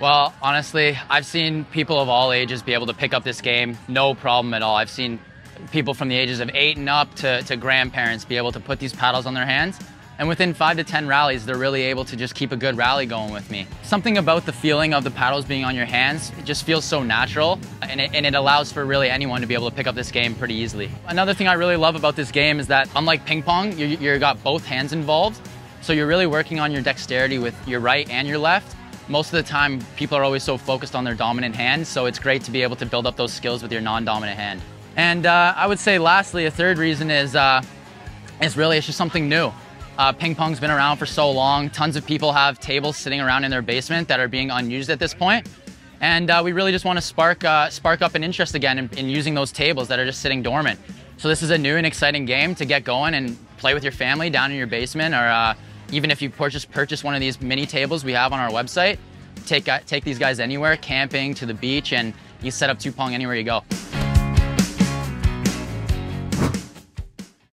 Well, honestly, I've seen people of all ages be able to pick up this game, no problem at all. I've seen people from the ages of eight and up to, to grandparents be able to put these paddles on their hands. And within five to 10 rallies, they're really able to just keep a good rally going with me. Something about the feeling of the paddles being on your hands, it just feels so natural and it, and it allows for really anyone to be able to pick up this game pretty easily. Another thing I really love about this game is that unlike ping pong, you, you've got both hands involved. So you're really working on your dexterity with your right and your left most of the time people are always so focused on their dominant hand, so it's great to be able to build up those skills with your non-dominant hand. And uh, I would say lastly, a third reason is, uh, is really it's just something new. Uh, ping pong's been around for so long. Tons of people have tables sitting around in their basement that are being unused at this point. And uh, we really just want to spark, uh, spark up an interest again in, in using those tables that are just sitting dormant. So this is a new and exciting game to get going and play with your family down in your basement or uh, even if you purchase, purchase one of these mini tables we have on our website, take, take these guys anywhere, camping, to the beach, and you set up 2Pong anywhere you go.